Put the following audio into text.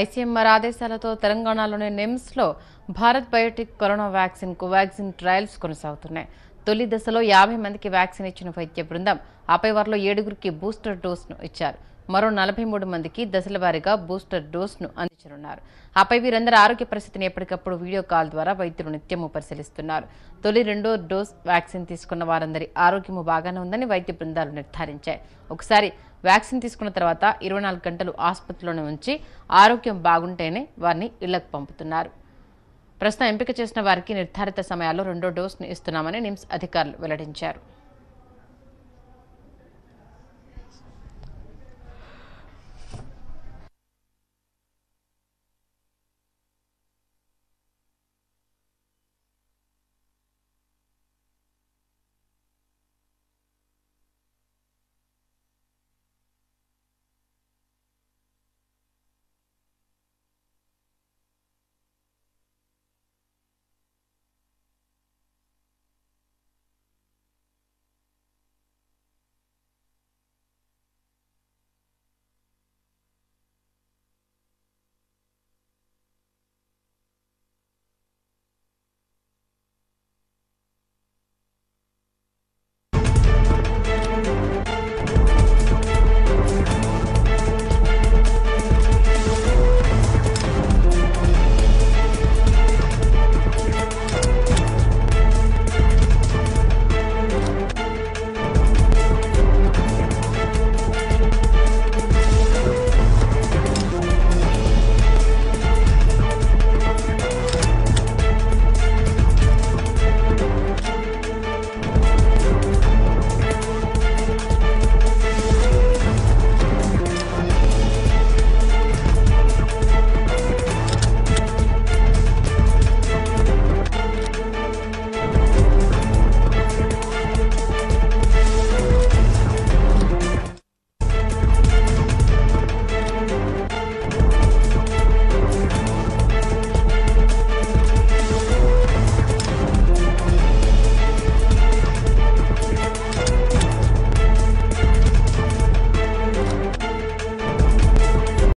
ICMR ఆదేశాలతో తెలంగాణలోని నిమ్స్లో Bharat Biotech corona vaccine Covaxin trials కొనసాగుతున్నాయి. తొలి దశలో యాభై మందికి వ్యాక్సిన్ ఇచ్చిన వైద్య బృందం ఆపై వారిలో ఏడుగురికి బూస్టర్ డోస్ను ఇచ్చారు. మరో నలభై మూడు మందికి దశల వారీగా బూస్టర్ డోస్ను అందించనున్నారు. ఆపై వీరందరి ఆరోగ్య పరిస్థితిని ఎప్పటికప్పుడు వీడియో కాల్ ద్వారా వైద్యులు నిత్యము పరిశీలిస్తున్నారు. తొలి రెండో డోస్ వ్యాక్సిన్ తీసుకున్న వారందరి ఆరోగ్యము బాగానే ఉందని వైద్య బృందాలు నిర్ధారించాయి. ఒకసారి వ్యాక్సిన్ తీసుకున్న తర్వాత ఇరవై నాలుగు గంటలు ఆసుపత్రిలోనే ఉంచి ఆరోగ్యం బాగుంటేనే వారిని ఇళ్ళకు పంపుతున్నారు. ప్రస్తుతం ఎంపిక చేసిన వారికి నిర్ధారిత సమయాల్లో రెండో డోస్ను ఇస్తున్నామని నిమ్స్ అధికారులు వెల్లడించారు.